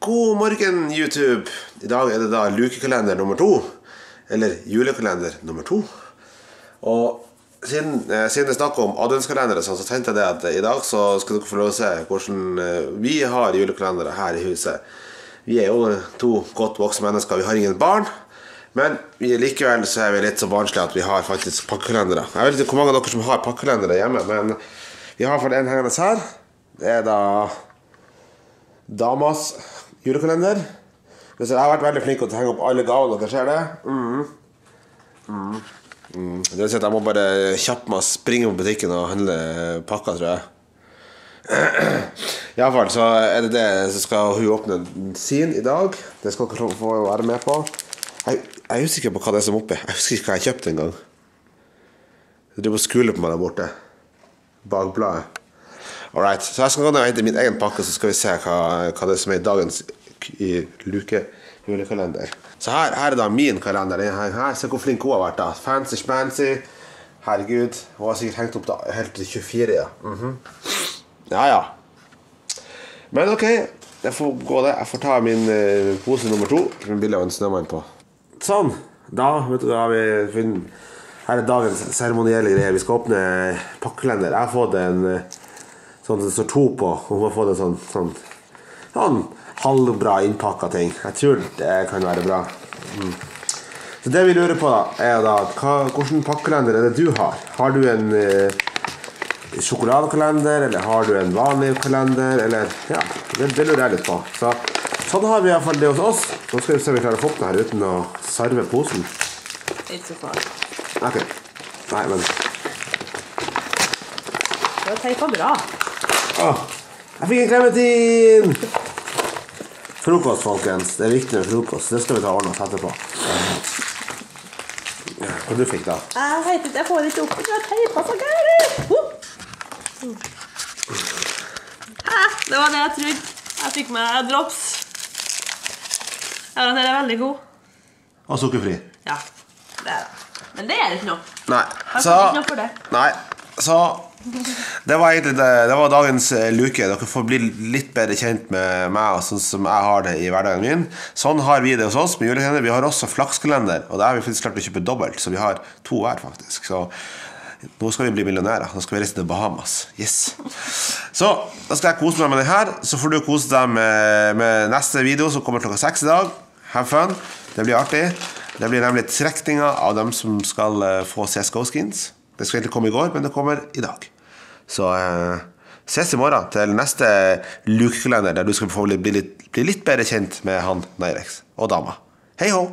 God morgen, YouTube. I dag er det da lukekalender nummer to. Eller julekalender nummer to. Og siden, eh, siden det er snakk om adventskalendere, sånn, så tenkte jeg det at i dag så skal dere få lov å se hvordan eh, vi har julekalendere her i huset. Vi er jo to godt voksne mennesker. Vi har ingen barn. Men likevel så er vi litt så barnslige at vi har faktisk pakkekalendere. Jeg vet ikke hvor mange av dere som har pakkekalendere hjemme, men vi har i hvert fall en hengende her. Det er da damas julekalender. Jeg har vært veldig flink til å henge opp alle gavene. Dere ser det? Mm. Mm. Mm. Det vil si at jeg må bare kjappe meg og springe på butikken og handle pakker, tror jeg. Iallfall så er det det som skal hun åpne sin i dag. Det skal dere få være med på. Jeg, jeg er usikker på hva det er som er oppi. Jeg husker ikke hva jeg kjøpte engang. Det driver og skuler på meg der borte. Bak bladet. Alright. Så jeg skal gå ned og hente min egen pakke, så skal vi se hva, hva det er som er i dagens i luke julekalender. Så her, her er da min kalender. Her. Se hvor flink hun har vært. da Fancy schmancy. Herregud. Hun har sikkert hengt opp da helt til 24. Ja. Mhm. ja ja. Men ok, jeg får gå det. Jeg får ta min uh, pose nummer to med bilde av en snømann på. Sånn. Da vet du, har vi funnet Her er dagens seremonielle greier. Vi skal åpne pakkekalender. Jeg har fått en uh, sånn det står to på. Hun har fått en sånn, sånn, sånn halvbra innpakka ting. Jeg tror det kan være bra. Mm. Så det vi lurer på, da, er da hvilken pakkelender er det du har? Har du en uh, sjokoladekalender, eller har du en vanlig kalender, eller Ja, det, det lurer jeg litt på. Så sånn har vi iallfall det hos oss. Nå skal vi se om vi klarer å få det her uten å sarve posen. Ikke så farlig. Ok. Nei, men Det var teipa bra. Åh, jeg fikk en klementin! Frokost, folkens. Det er viktig med frokost. Det skal vi ta ordne oss etterpå. Hva du fikk da? Jeg vet ikke, jeg får ikke opp den. Jeg teipa så gærent. Det var det jeg trodde. Jeg fikk meg drops. Ja, den er veldig god. Og sukkerfri. Ja, det er det. Men det er ikke noe. Nei, så ikke noe for det. Nei, så det var egentlig det. Det var dagens eh, luke. Dere får bli litt bedre kjent med meg og sånn som jeg har det i hverdagen min. Sånn har vi det hos oss med julekalender. Vi har også flakskalender, og der har vi faktisk klart å kjøpe dobbelt, så vi har to hver, faktisk. Så nå skal vi bli millionærer. Nå skal vi reise til Bahamas. Yes. Så da skal jeg kose meg med den her. Så får du kose deg med, med neste video som kommer klokka seks i dag. Have fun. Det blir artig. Det blir nemlig trekninga av dem som skal eh, få CSGO-skins. Det skulle egentlig komme i går, men det kommer i dag. Så eh, ses i morgen til neste lukekalender, der du skal bli litt, bli litt bedre kjent med han Neirex og dama. Hei hå!